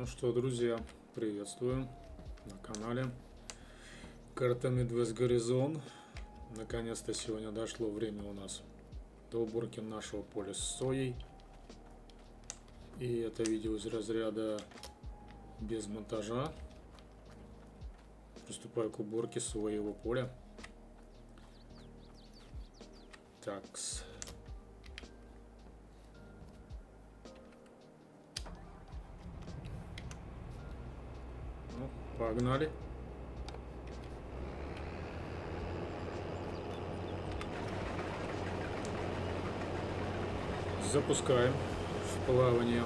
Ну что, друзья, приветствую на канале Карта Midwest Горизон. Наконец-то сегодня дошло время у нас до уборки нашего поля с соей. И это видео из разряда без монтажа. Приступаю к уборке своего поля. Такс. Погнали. Запускаем в плавание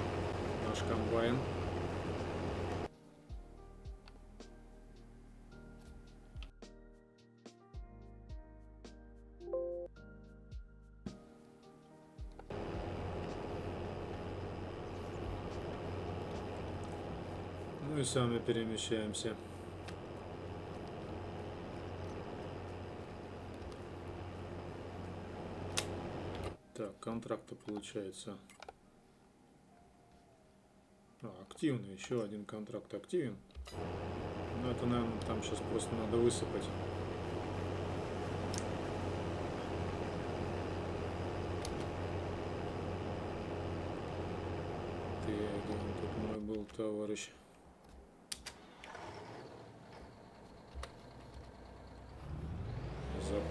наш комбайн. Сами перемещаемся. Так, контракты получается. А, активный, еще один контракт активен. Ну это, наверное, там сейчас просто надо высыпать. Он тут мой был товарищ?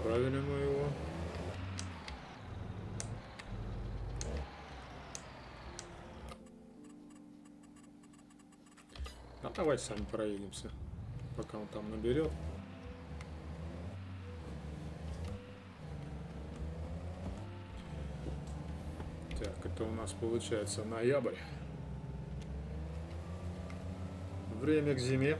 Заправили мы его. А давайте сами проедемся, пока он там наберет. Так, это у нас получается ноябрь. Время к зиме.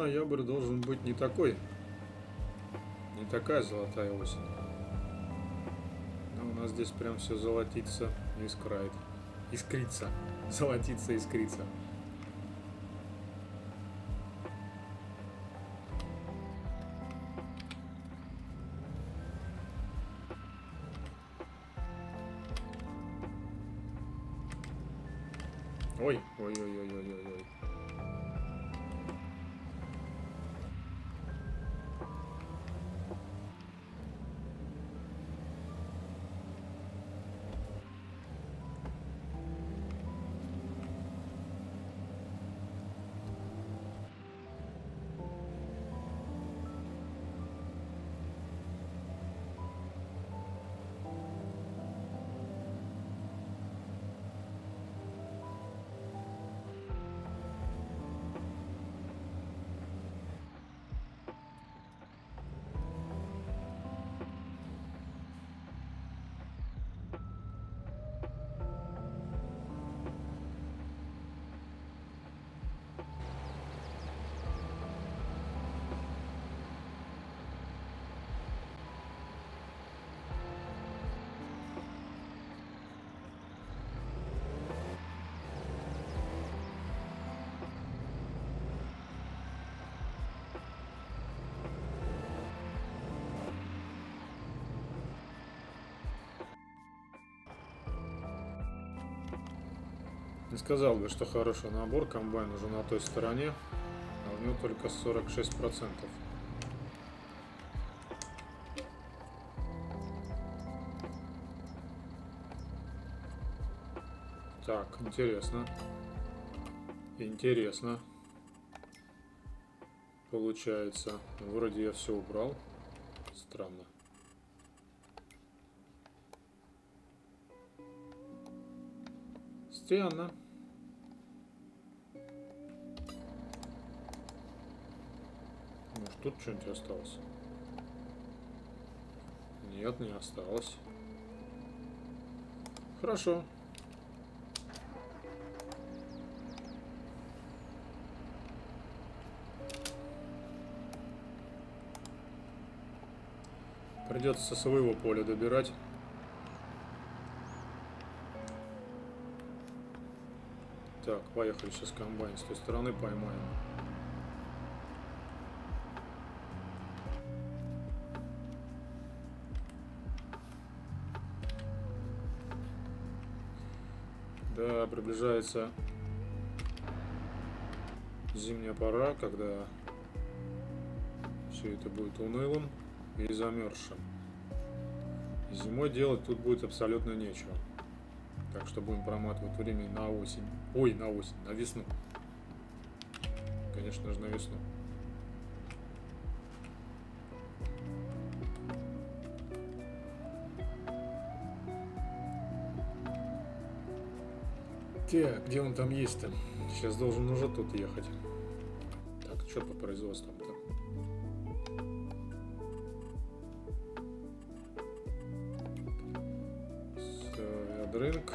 Ноябрь должен быть не такой. Не такая золотая осень. Но у нас здесь прям все золотится, искрает. Искрится. Золотится, искрится. Сказал бы, что хороший набор, комбайн уже на той стороне, а у него только 46%. Так, интересно. Интересно. Получается, вроде я все убрал. Странно. Странно. Может тут что-нибудь осталось? Нет, не осталось. Хорошо. Придется со своего поля добирать. Так, поехали сейчас комбайн с той стороны поймаем. Приближается зимняя пора, когда все это будет унылым и замерзшим. Зимой делать тут будет абсолютно нечего. Так что будем проматывать время на осень. Ой, на осень, на весну. Конечно же, на весну. Так, где он там есть-то? Сейчас должен уже тут ехать. Так, что по производствам-то? Рынок.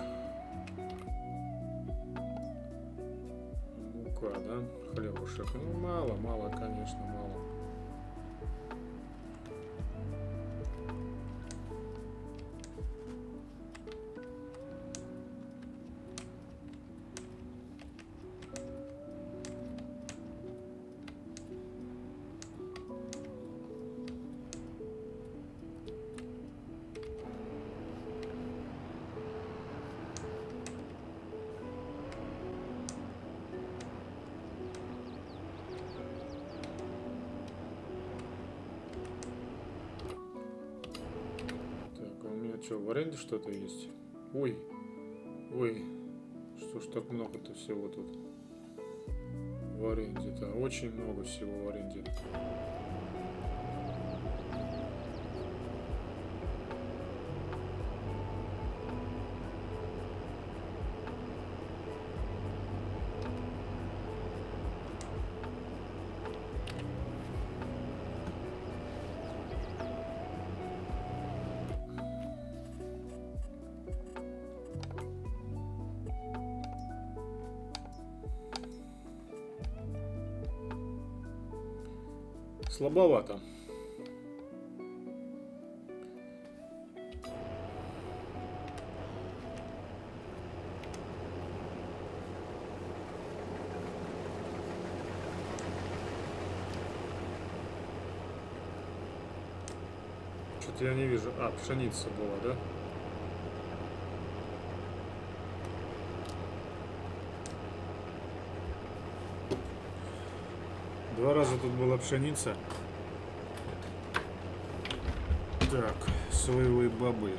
Мука, да? Хлебушек. Ну, мало, мало, конечно, мало. Что, в аренде что-то есть? Ой, ой, что ж так много-то всего тут в аренде-то? Очень много всего в аренде. Слабовато. Что-то я не вижу. А, пшеница была, да? Два раза тут была пшеница. Так, соевые бобы.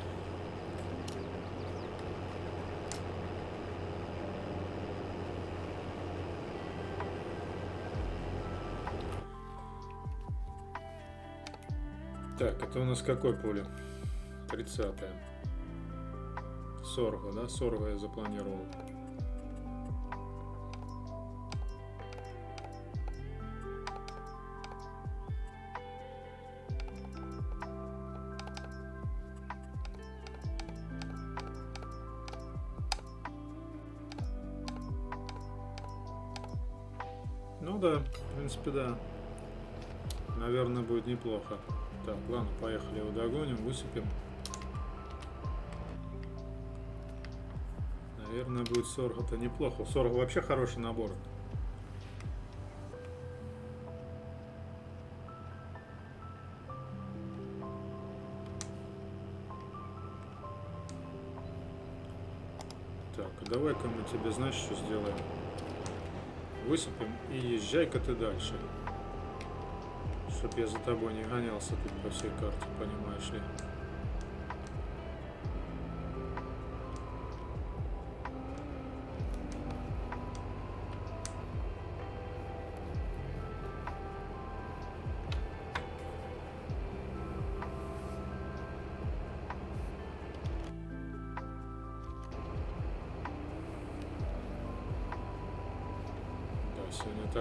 Так, это у нас какое поле? 30 -е. Сорго, да? Сорго я запланировал. Принципе, да. Наверное, будет неплохо. Так, ладно, поехали его догоним, высыпем. Наверное, будет сорг. Это неплохо. Сорг вообще хороший набор. Так, давай-ка мы тебе, знаешь, что сделаем? Высыпем и езжай-ка ты дальше. Чтоб я за тобой не гонялся тут по всей карте, понимаешь ли.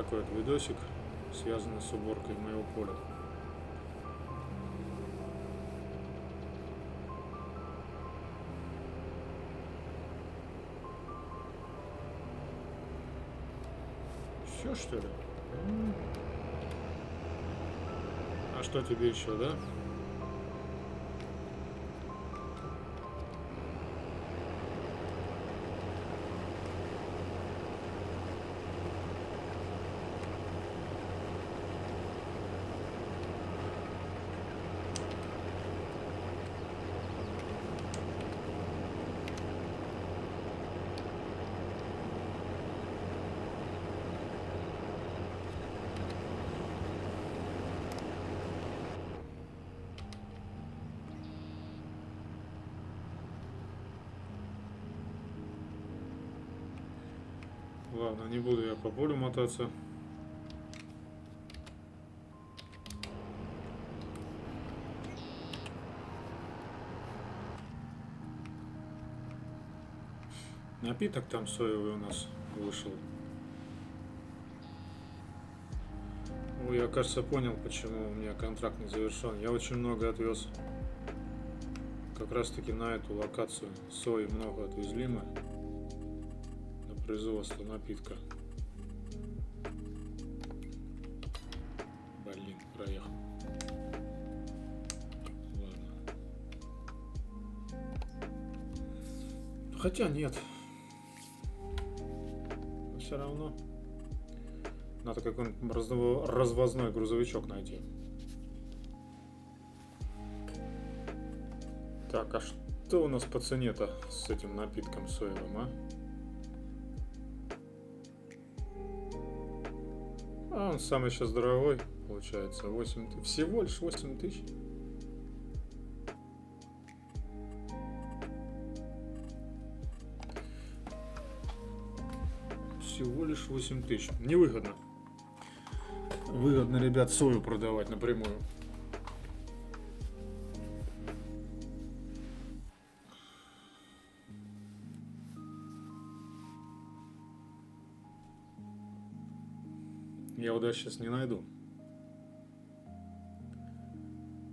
такой вот видосик, связанный с уборкой моего поля. Все что ли? А что тебе еще, да? Буду я по полю мотаться. Напиток там соевый у нас вышел. Ой, я, кажется, понял, почему у меня контракт не завершен. Я очень много отвез. Как раз таки на эту локацию сои много отвезли мы производства напитка. Хотя нет. Все равно. Надо какой-нибудь развозной грузовичок найти. Так, а что у нас по цене-то с этим напитком соевым, а? А он самый сейчас дорогой, получается, 8 тысяч. Всего лишь 8 тысяч. Лишь 8 тысяч. Невыгодно. Выгодно, ребят, сою продавать напрямую. Я вот сейчас не найду.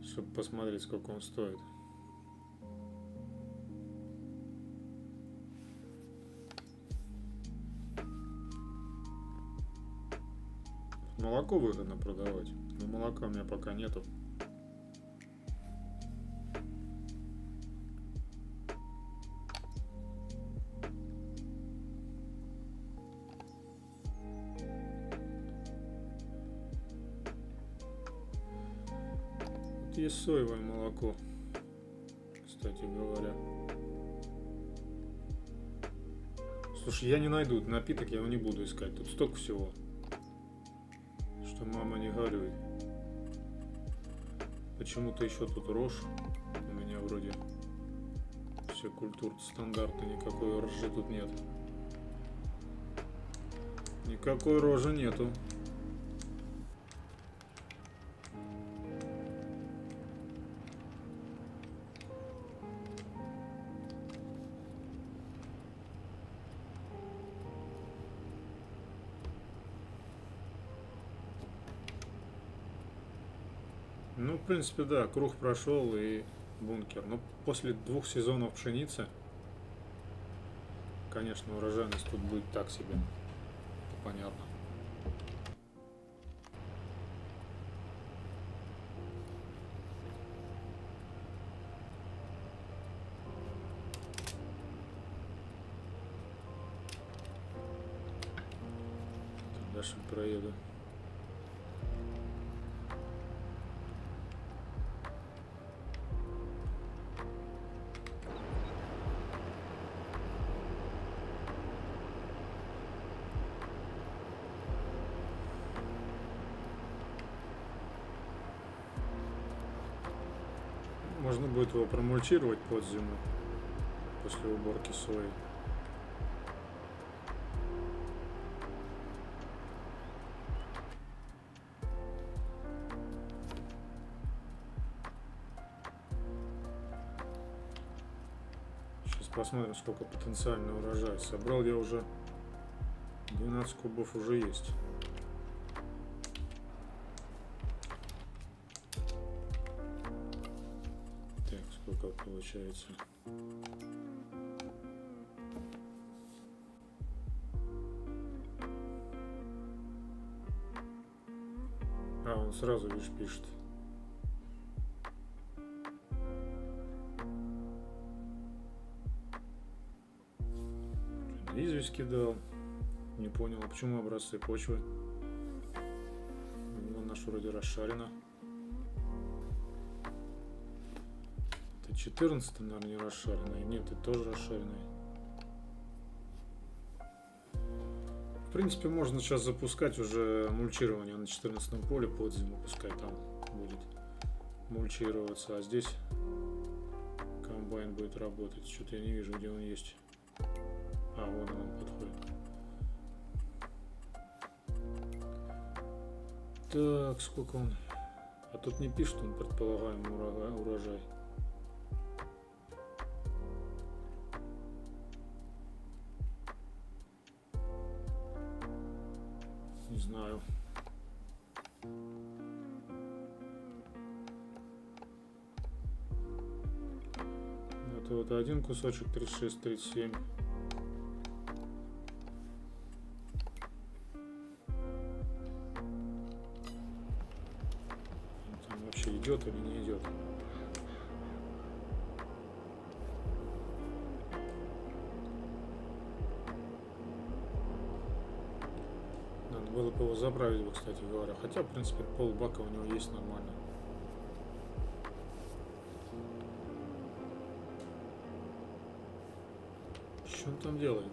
Чтобы посмотреть, сколько он стоит. Молоко выгодно продавать, но молока у меня пока нету. есть соевое молоко, кстати говоря. Слушай, я не найду напиток, я его не буду искать. Тут столько всего, Почему-то еще тут рожь. У меня вроде все культур стандарты, никакой ржи тут нет. Никакой рожи нету. Принципе, да, круг прошел и бункер. Но после двух сезонов пшеницы, конечно, урожайность тут будет так себе. Понятно. Дальше проеду. Будет его промульчировать под зиму после уборки сои. Сейчас посмотрим, сколько потенциального урожая. Собрал я уже 12 кубов уже есть. Получается. А, он сразу, видишь, пишет. Известь кидал. Не понял, а почему образцы почвы? Ну, наш вроде расшарено. 14 наверное, не расшаренный. Нет, это тоже расшаренный. В принципе, можно сейчас запускать уже мульчирование на 14 поле под зиму, пускай там будет мульчироваться. А здесь комбайн будет работать. Что-то я не вижу, где он есть. А, вон он подходит. Так, сколько он? А тут не пишет он предполагаемый урожай. Один кусочек 36-37. идет или не идет. Надо было бы его заправить бы, кстати говоря. Хотя, в принципе, пол бака у него есть нормально. Там делает?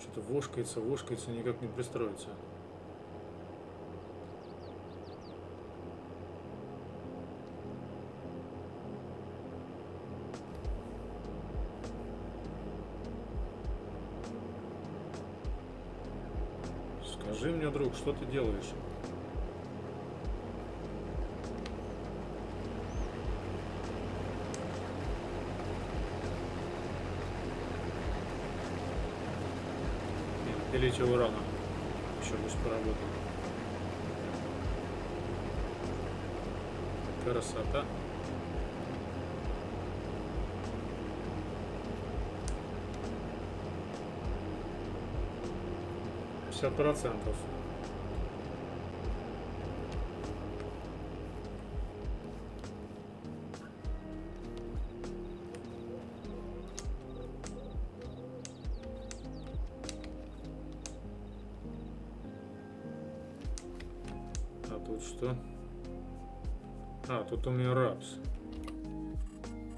Что-то вошкается, вошкается, никак не пристроится. Скажи мне, друг, что ты делаешь? Третьего урана. Еще пусть поработает. Красота. Пятьдесят процентов. Тут у меня рапс.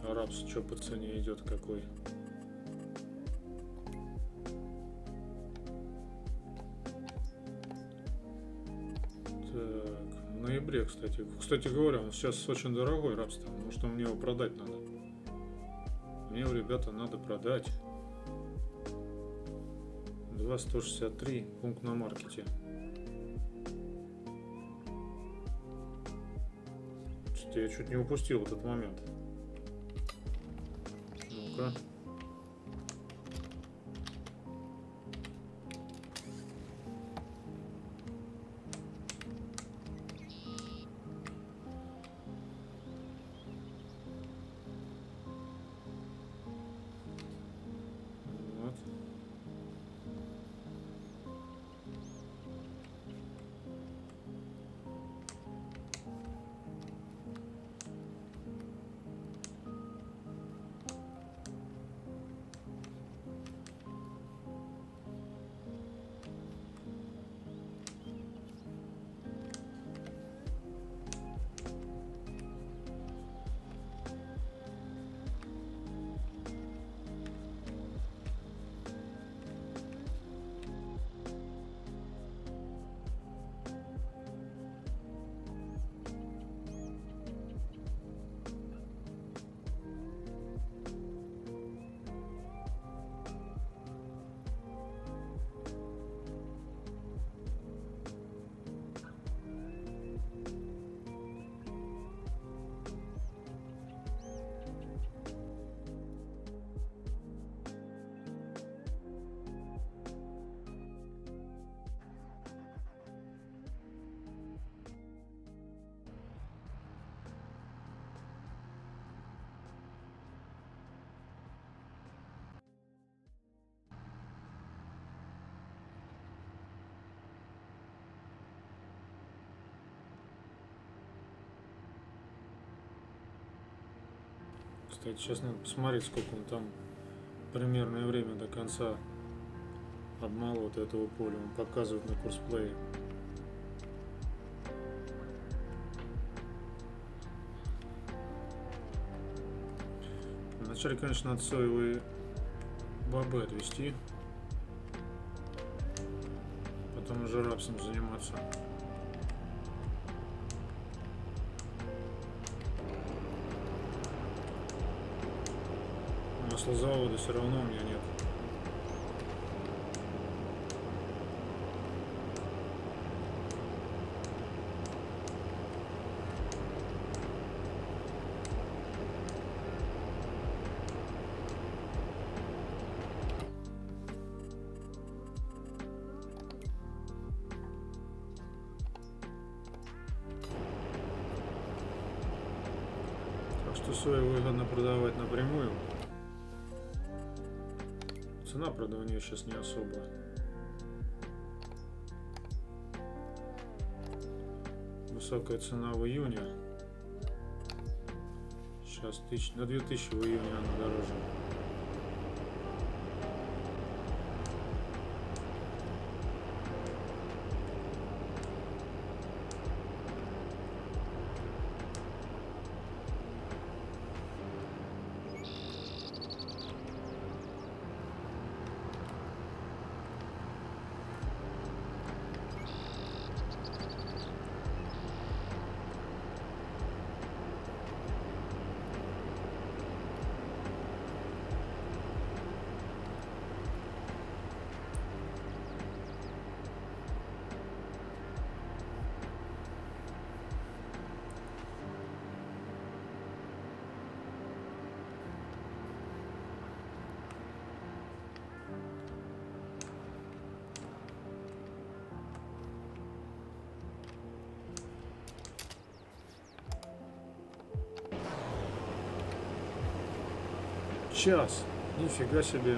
А рапс что по цене идет какой? Так, в ноябре, кстати. Кстати говоря, он сейчас очень дорогой рапс там. Может, мне его продать надо. Мне его, ребята, надо продать. 2,163 пункт на маркете. Я чуть не упустил этот момент. Ну-ка. Кстати, сейчас надо посмотреть, сколько он там примерное время до конца обмолот этого поля. Он показывает на курсплее. Вначале, конечно, надо соевые бобы отвести. Потом уже рапсом заниматься. Маслозавода все равно у меня нет. Сейчас не особо. Высокая цена в июне. Сейчас тысяч, на 2000 в июне она дороже. Час. Нифига себе.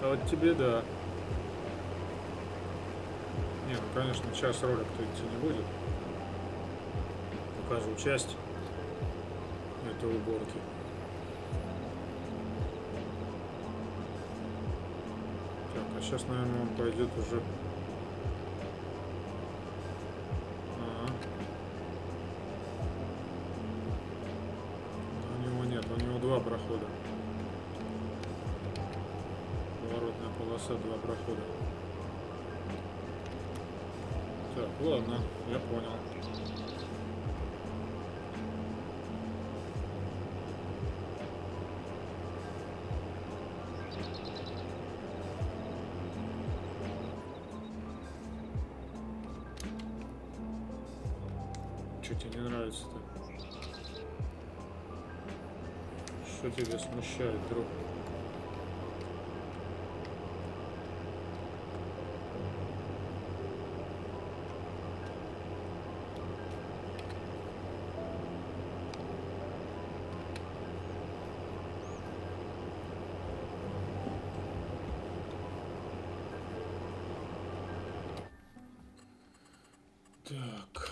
А вот тебе да. Не, ну конечно, час ролик-то идти не будет. Покажу часть этой уборки. Так, а сейчас, наверное, он пойдет уже прохода. Так, ладно, я понял. Что тебе не нравится-то? Что тебя смущает, друг? Так.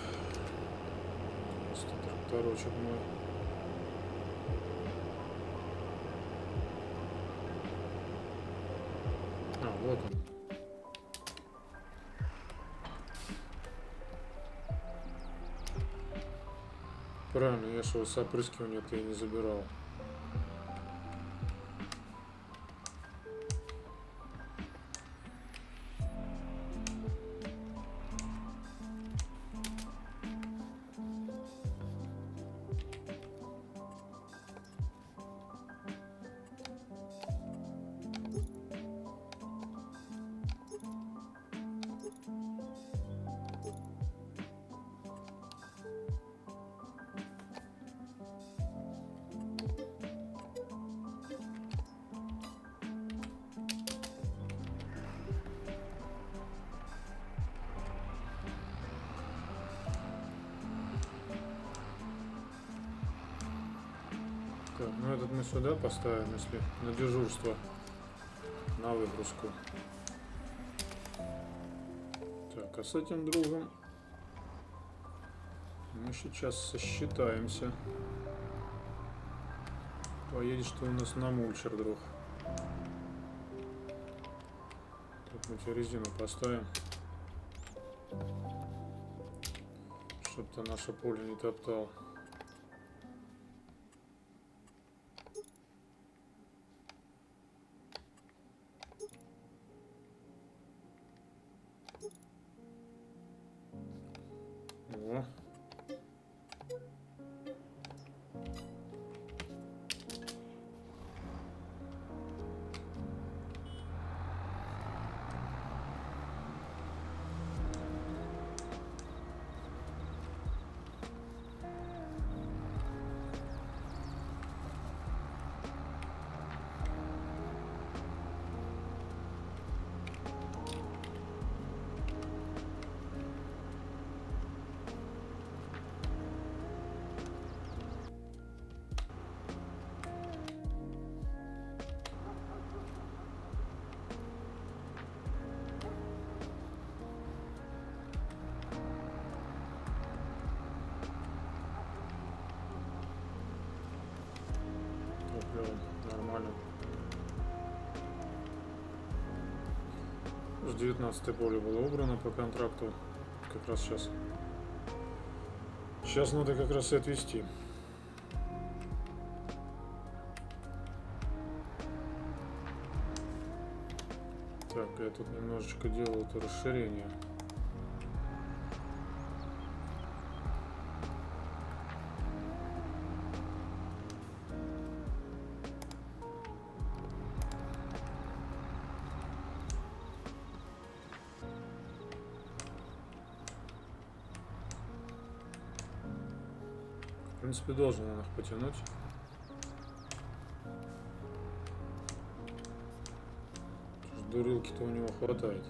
Тракторочек мой. А, вот он. Правильно, я же его с опрыскивания-то и не забирал. Поставим, если на дежурство, на выгрузку. Так, а с этим другом Мы сейчас сосчитаемся. Поедешь ты у нас на мульчер, друг. Тут мы тебе резину поставим. Чтоб ты наше поле не топтал. 12 поле было убрано по контракту. Как раз сейчас. Сейчас надо как раз и отвести. Так, я тут немножечко делал это расширение. Принципе, должен их потянуть. Дурилки-то у него хватает.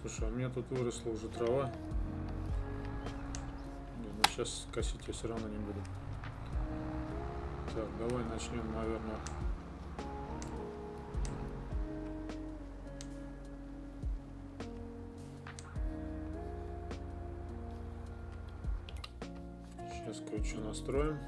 Слушай, а у меня тут выросла уже трава. Не, ну сейчас косить я все равно не буду. Так, давай начнем, наверное. Настроим.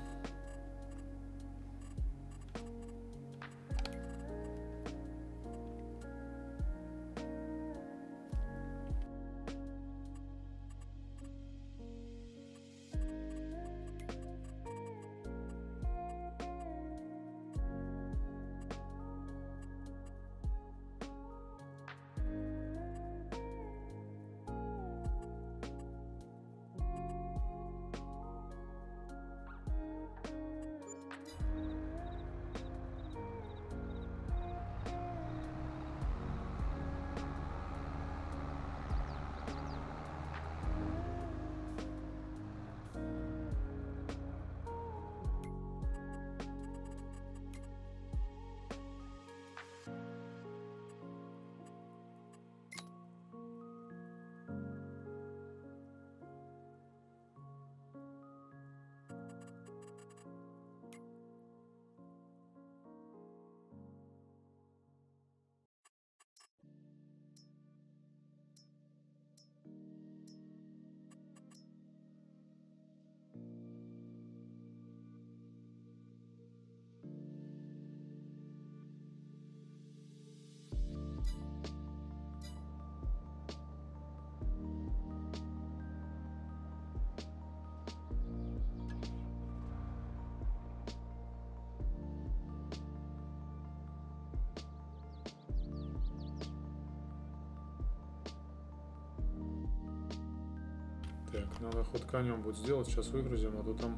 Так, надо ход конем будет сделать. Сейчас выгрузим, а то там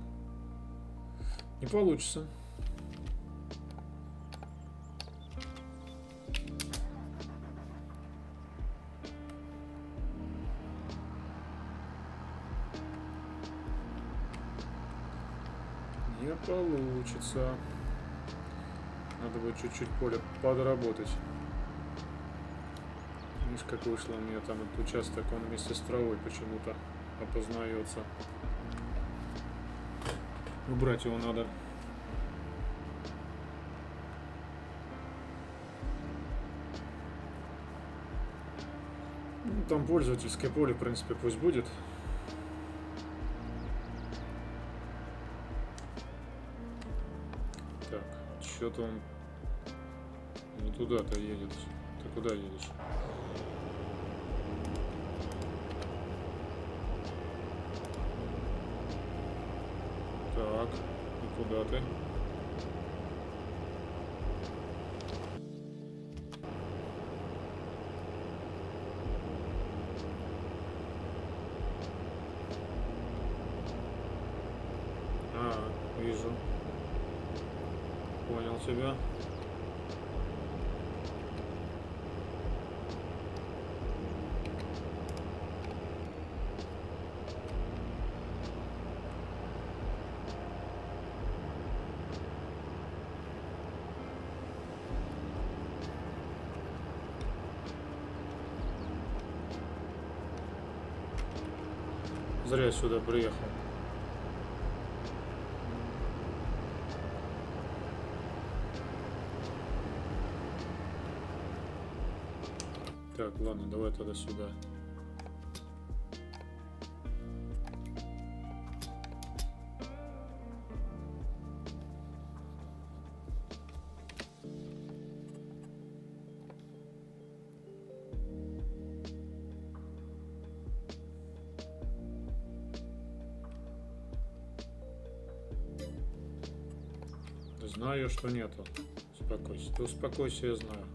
не получится. Не получится. Надо будет чуть-чуть поле подработать. Видишь, как вышло у меня там этот участок, он вместе с травой почему-то опознается. Убрать его надо. Ну, там пользовательское поле, в принципе, пусть будет. Так, что-то он не туда-то едет. Ты куда едешь? Так, и куда ты? А, вижу. Понял тебя. Зря сюда приехал. Так, ладно, давай тогда сюда. Знаю, что нету. Успокойся. Ты успокойся, я знаю.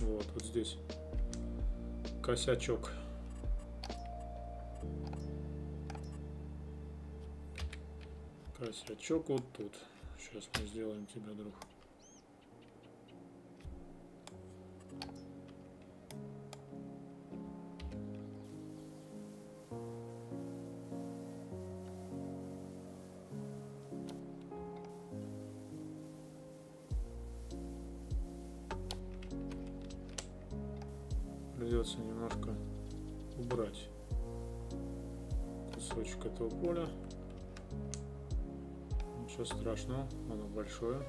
Вот, вот здесь. Косячок. Косячок вот тут. Сейчас мы сделаем тебя, друг. Страшного, оно большое.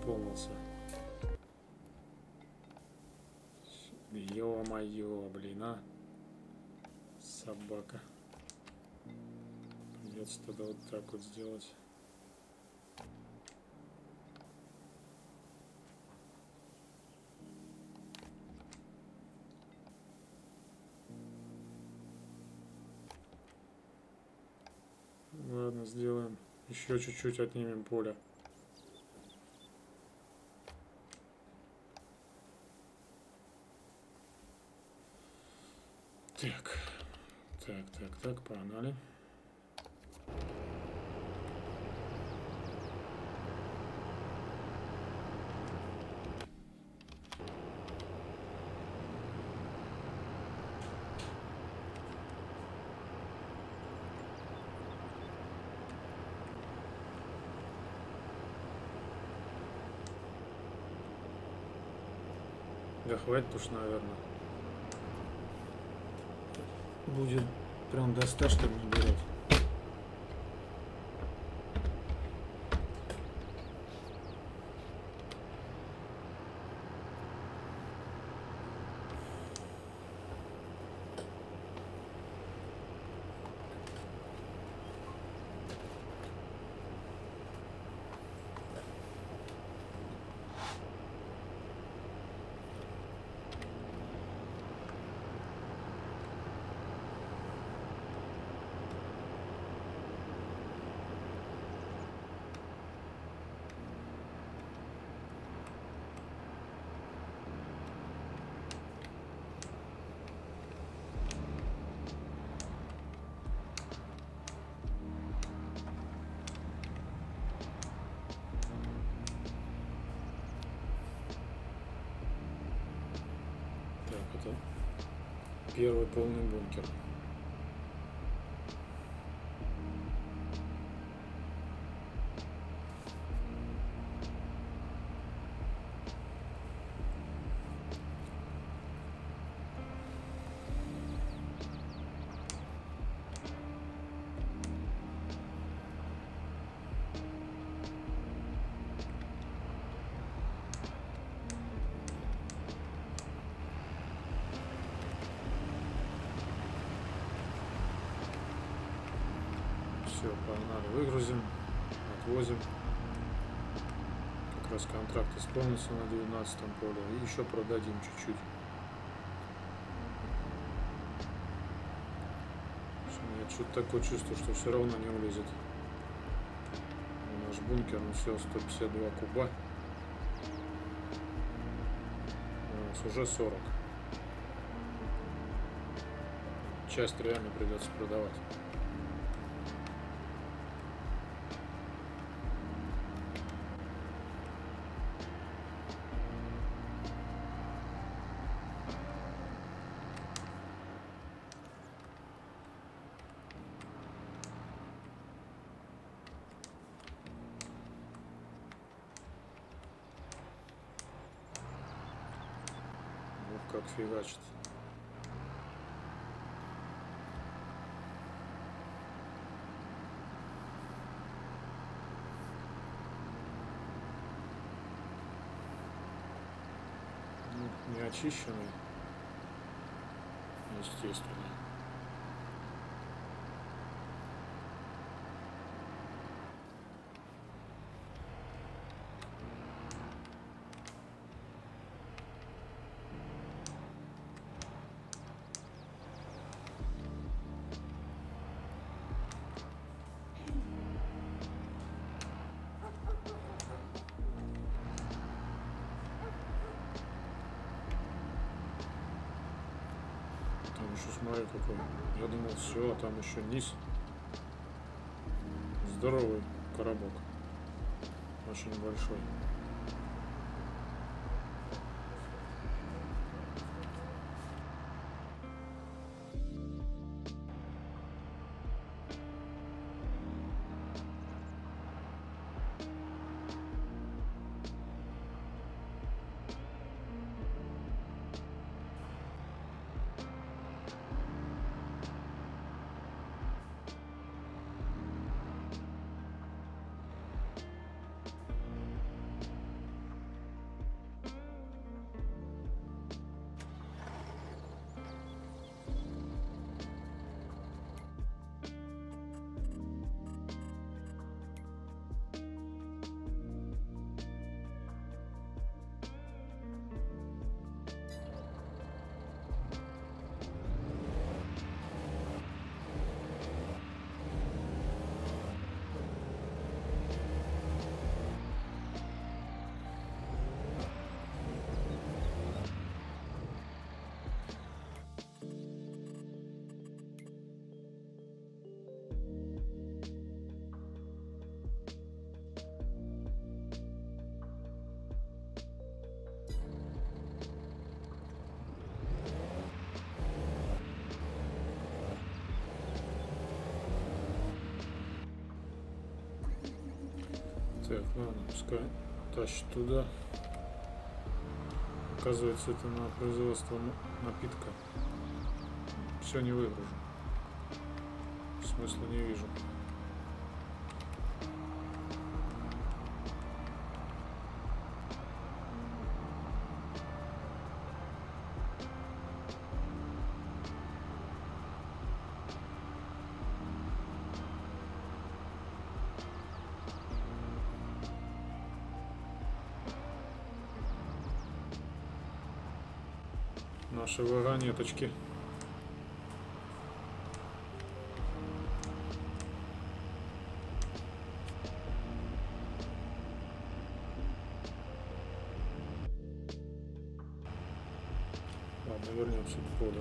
Наполнился. Ё-моё, блин, а. Собака. Придется тогда вот так вот сделать. Ладно, сделаем. Еще чуть-чуть отнимем поле. Так, Так, так, погнали. Да хватит уж, наверное. Будет прям до 100, чтобы набирать. Так, это первый полный бункер. Исполнится на 12 поле. И еще продадим чуть-чуть. Я что-то такое чувство, что все равно не влезет. Наш бункер, ну все, 152 куба. У нас уже 40. Часть реально придется продавать. Как фигачит. Ну, не очищенный, естественно. Еще смотри какой. Я думал, все, а там еще низ. Здоровый коробок. Очень большой. Так, ладно, пускай тащит туда. Оказывается, это на производство напитка. Все не выгружено. Смысла не вижу. Наши вагонеточки. Ладно, вернемся к поду.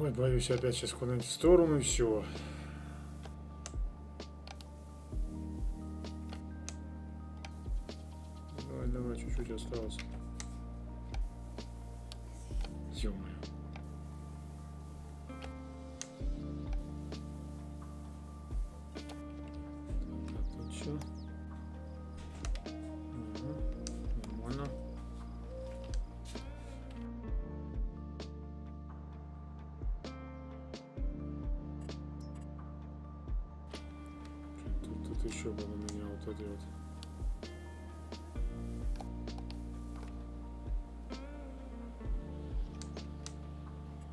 Ой, боюсь опять сейчас куда-нибудь в сторону и все. Тут, еще было у меня вот эти вот.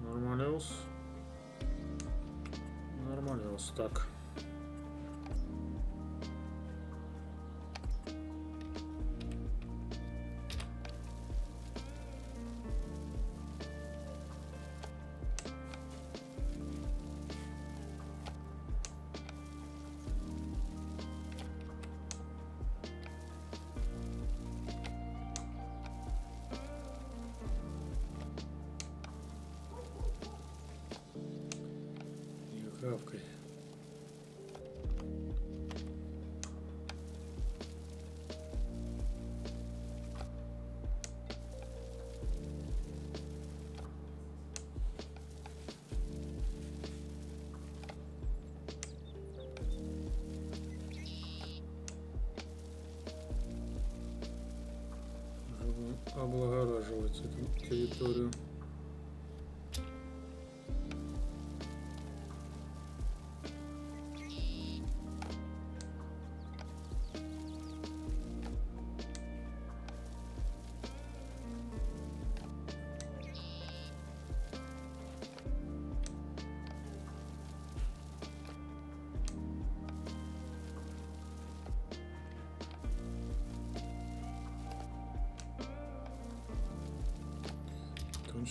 Нормалиус. Нормалиус. Так. Облагораживать эту территорию.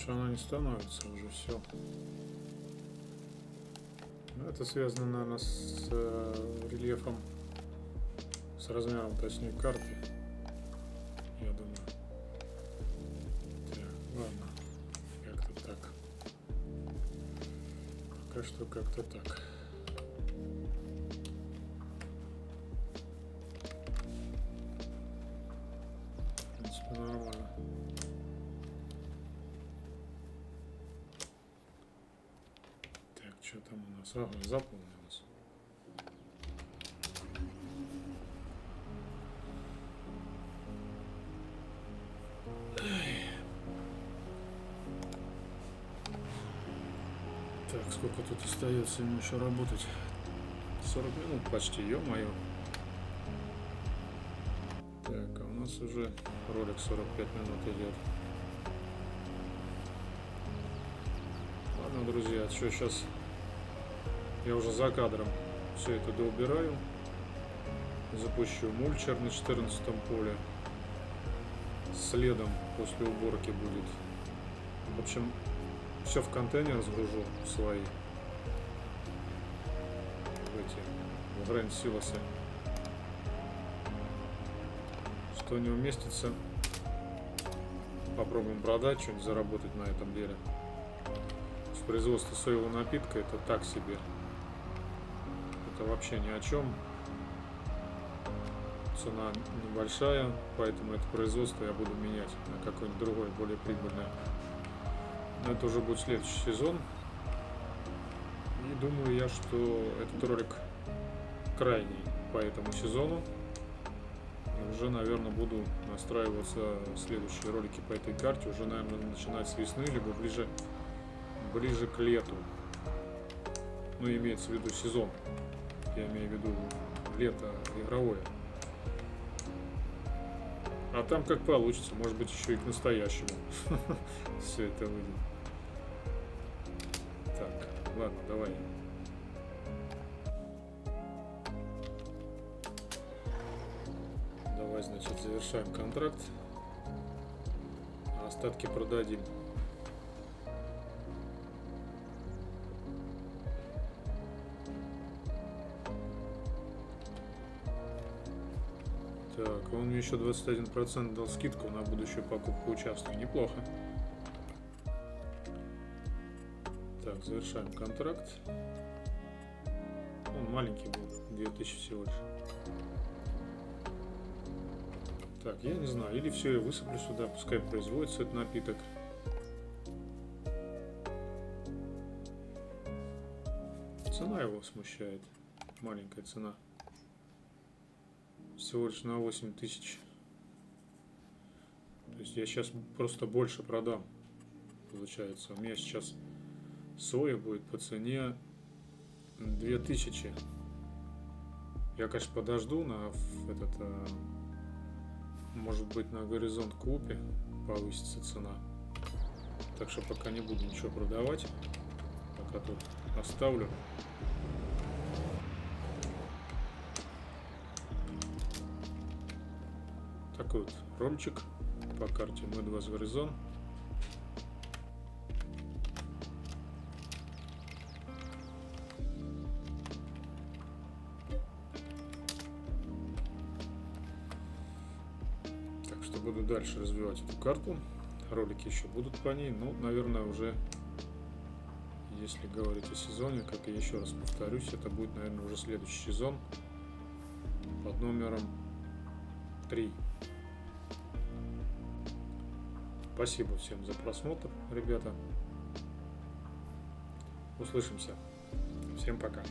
Тоньше она не становится уже все. Это связано, наверное, с э, рельефом, с размером, точнее, карты. Я думаю. Так, ладно. Как-то так. Пока что как-то так. Остается ему еще работать? 40 минут почти, ё-моё. Так, а у нас уже ролик 45 минут идет. Ладно, друзья, что сейчас я уже за кадром все это доубираю. Запущу мульчер на 14 поле. Следом после уборки будет. В общем, все в контейнер сгружу свои. Гранд силосы. Что не уместится, попробуем продать, что-нибудь заработать на этом деле. Производство соевого напитка это так себе. Это вообще ни о чем. Цена небольшая, поэтому это производство я буду менять на какое-нибудь другое, более прибыльное. Но это уже будет следующий сезон. И думаю я, что этот ролик крайний по этому сезону. И уже, наверное, буду настраиваться следующие ролики по этой карте. Уже, наверное, начинать с весны, либо ближе, ближе к лету. Ну, имеется в виду сезон. Я имею в виду лето игровое. А там как получится, может быть еще и к настоящему все это выйдет. Так, ладно, давай. Завершаем контракт. Остатки продадим. Так, он мне еще 21% дал скидку на будущую покупку участка. Неплохо. Так, завершаем контракт. Он маленький был, 2000 всего лишь. Так, я не знаю, или все я высыплю сюда, пускай производится этот напиток. Цена его смущает, маленькая цена всего лишь на 8 тысяч. То есть я сейчас просто больше продам, получается. У меня сейчас соя будет по цене 2000. Я, конечно, подожду на этот, а, может быть, на горизонт купе повысится цена. Так что пока не буду ничего продавать. Пока тут оставлю. такой вот ромчик по карте M2 Горизон. Дальше развивать эту карту. Ролики еще будут по ней. Ну, наверное, уже если говорить о сезоне, как я еще раз повторюсь, это будет, наверное, уже следующий сезон под номером 3. Спасибо всем за просмотр, ребята. Услышимся. Всем пока.